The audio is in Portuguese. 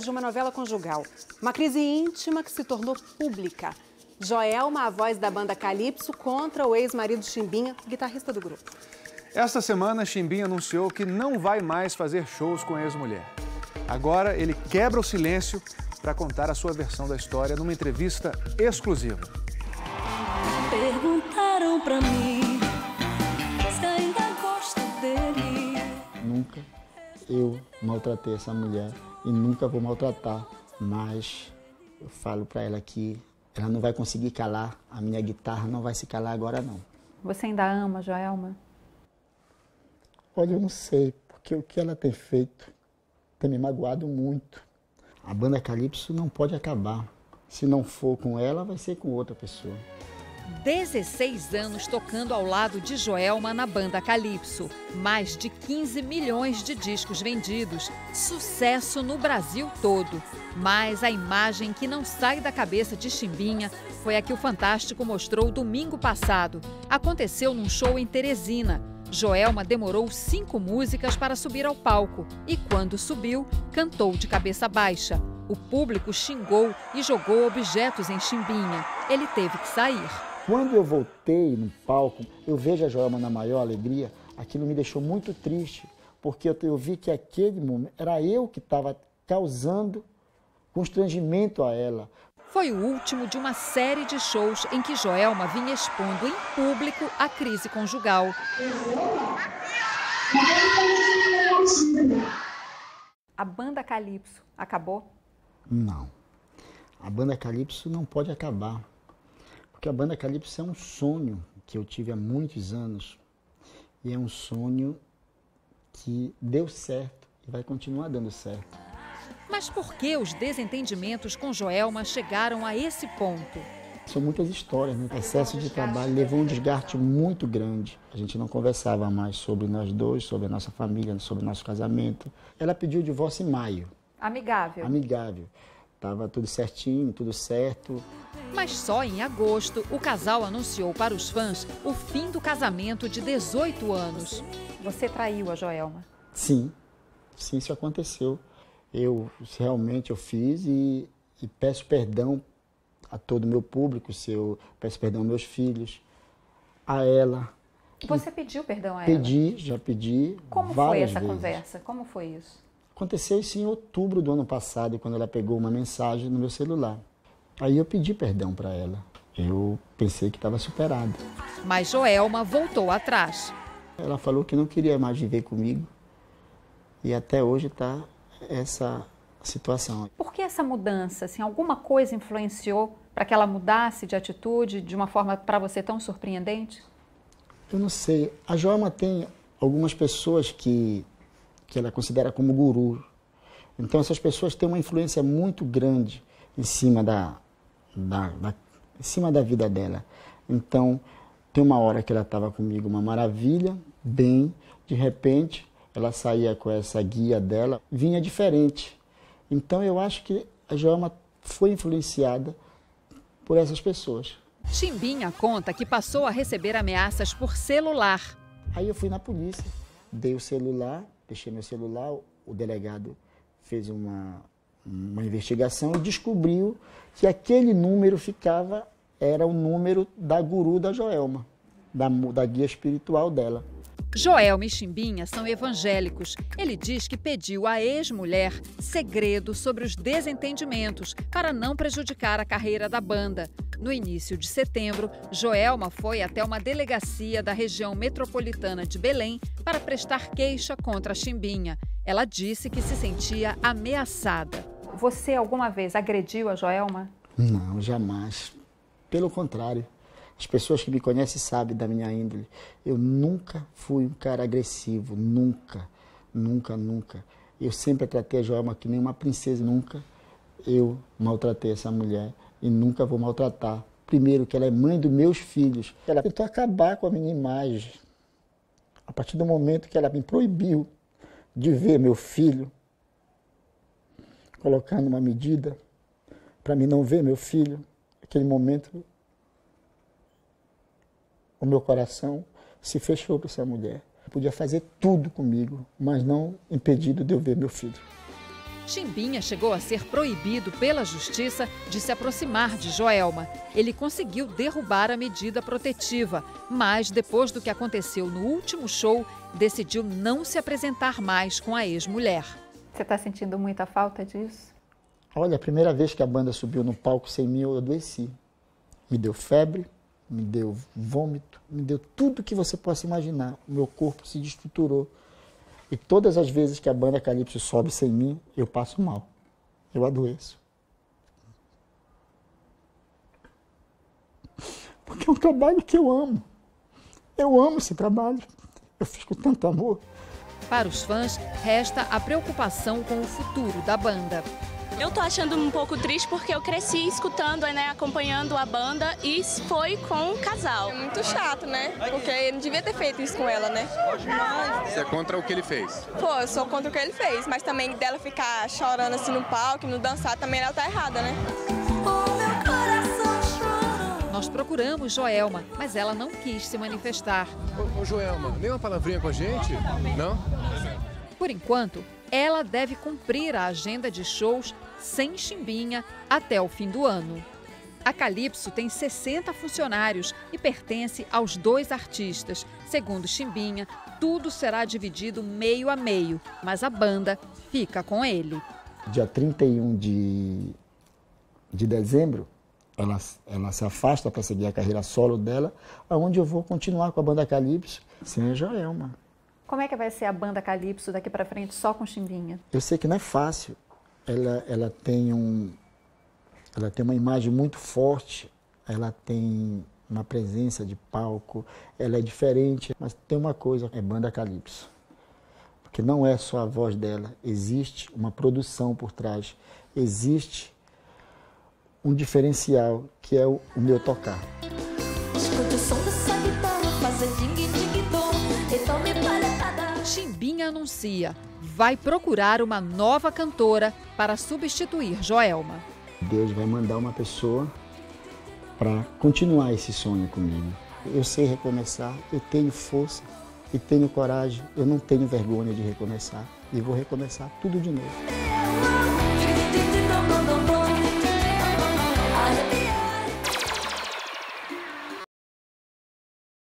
de uma novela conjugal. Uma crise íntima que se tornou pública. Joelma, a voz da banda Calypso, contra o ex-marido Chimbinha, guitarrista do grupo. Esta semana, Chimbinha anunciou que não vai mais fazer shows com a ex-mulher. Agora, ele quebra o silêncio para contar a sua versão da história numa entrevista exclusiva. Perguntaram pra mim se ainda gosto dele. Nunca eu maltratei essa mulher e nunca vou maltratar, mas eu falo para ela que ela não vai conseguir calar, a minha guitarra não vai se calar agora não. Você ainda ama Joelma? Olha, eu não sei, porque o que ela tem feito tem me magoado muito. A banda Calypso não pode acabar. Se não for com ela, vai ser com outra pessoa. 16 anos tocando ao lado de Joelma na banda Calypso. Mais de 15 milhões de discos vendidos. Sucesso no Brasil todo. Mas a imagem que não sai da cabeça de Chimbinha foi a que o Fantástico mostrou domingo passado. Aconteceu num show em Teresina. Joelma demorou cinco músicas para subir ao palco e, quando subiu, cantou de cabeça baixa. O público xingou e jogou objetos em Chimbinha. Ele teve que sair. Quando eu voltei no palco, eu vejo a Joelma na maior alegria, aquilo me deixou muito triste, porque eu, eu vi que aquele momento era eu que estava causando constrangimento a ela. Foi o último de uma série de shows em que Joelma vinha expondo em público a crise conjugal. A banda Calypso acabou? Não. A banda Calypso não pode acabar. Porque a banda Calypso é um sonho que eu tive há muitos anos. E é um sonho que deu certo e vai continuar dando certo. Mas por que os desentendimentos com Joelma chegaram a esse ponto? São muitas histórias, né? Excesso de trabalho levou um desgaste muito grande. A gente não conversava mais sobre nós dois, sobre a nossa família, sobre o nosso casamento. Ela pediu o divórcio em maio. Amigável. Amigável. Tava tudo certinho, tudo certo. Mas só em agosto, o casal anunciou para os fãs o fim do casamento de 18 anos. Você traiu a Joelma? Sim, sim, isso aconteceu. Eu realmente eu fiz e, e peço perdão a todo o meu público, se eu peço perdão aos meus filhos, a ela. Você pediu perdão a ela? Pedi, já pedi. Como foi essa vezes. conversa? Como foi isso? Aconteceu isso em outubro do ano passado, quando ela pegou uma mensagem no meu celular. Aí eu pedi perdão para ela. Eu pensei que estava superado. Mas Joelma voltou atrás. Ela falou que não queria mais viver comigo. E até hoje está essa situação. Por que essa mudança? Assim, alguma coisa influenciou para que ela mudasse de atitude de uma forma para você tão surpreendente? Eu não sei. A Joelma tem algumas pessoas que, que ela considera como guru. Então essas pessoas têm uma influência muito grande em cima da, da, da em cima da vida dela. Então tem uma hora que ela estava comigo uma maravilha, bem, de repente ela saía com essa guia dela, vinha diferente. Então eu acho que a Joelma foi influenciada por essas pessoas. Chimbinha conta que passou a receber ameaças por celular. Aí eu fui na polícia, dei o celular, deixei meu celular, o delegado fez uma, uma investigação e descobriu que aquele número ficava, era o número da guru da Joelma, da, da guia espiritual dela. Joelma e Chimbinha são evangélicos. Ele diz que pediu à ex-mulher segredo sobre os desentendimentos para não prejudicar a carreira da banda. No início de setembro, Joelma foi até uma delegacia da região metropolitana de Belém para prestar queixa contra a Chimbinha. Ela disse que se sentia ameaçada. Você alguma vez agrediu a Joelma? Não, jamais. Pelo contrário. As pessoas que me conhecem sabem da minha índole. Eu nunca fui um cara agressivo, nunca, nunca, nunca. Eu sempre tratei a Joelma que nem uma princesa, nunca eu maltratei essa mulher e nunca vou maltratar. Primeiro, que ela é mãe dos meus filhos. Ela tentou acabar com a minha imagem. A partir do momento que ela me proibiu de ver meu filho, colocando uma medida para mim não ver meu filho, aquele momento o meu coração se fechou para essa mulher. Podia fazer tudo comigo, mas não impedido de eu ver meu filho. Chimbinha chegou a ser proibido pela justiça de se aproximar de Joelma. Ele conseguiu derrubar a medida protetiva, mas depois do que aconteceu no último show, decidiu não se apresentar mais com a ex-mulher. Você está sentindo muita falta disso? Olha, a primeira vez que a banda subiu no palco sem mim, eu adoeci. Me deu febre, me deu vômito, me deu tudo que você possa imaginar. O meu corpo se destruturou. E todas as vezes que a banda Calypso sobe sem mim, eu passo mal. Eu adoeço. Porque é um trabalho que eu amo. Eu amo esse trabalho. Eu fiz com tanto amor. Para os fãs, resta a preocupação com o futuro da banda. Eu tô achando um pouco triste porque eu cresci escutando, né, acompanhando a banda e foi com um casal. É muito chato, né? Porque ele não devia ter feito isso com ela, né? Você é contra o que ele fez? Pô, eu sou contra o que ele fez, mas também dela ficar chorando assim no palco, não dançar, também ela tá errada, né? Nós procuramos Joelma, mas ela não quis se manifestar. Ô, ô Joelma, nem uma palavrinha com a gente? Não? Por enquanto, ela deve cumprir a agenda de shows sem chimbinha até o fim do ano. A Calypso tem 60 funcionários e pertence aos dois artistas. Segundo Chimbinha, tudo será dividido meio a meio, mas a banda fica com ele. Dia 31 de, de dezembro, ela, ela se afasta para seguir a carreira solo dela, aonde eu vou continuar com a banda Calypso sem a Joelma. Como é que vai ser a banda Calypso daqui para frente só com Chimbinha? Eu sei que não é fácil. Ela, ela tem um, ela tem uma imagem muito forte. Ela tem uma presença de palco. Ela é diferente, mas tem uma coisa, é banda Calypso. Porque não é só a voz dela, existe uma produção por trás. Existe um diferencial que é o, o meu tocar. Escuta o som dessa guitarra ding-ding-dom Então me palhetada Chimbinha anuncia, vai procurar uma nova cantora para substituir Joelma. Deus vai mandar uma pessoa para continuar esse sonho comigo. Eu sei recomeçar, eu tenho força e tenho coragem, eu não tenho vergonha de recomeçar e vou recomeçar tudo de novo.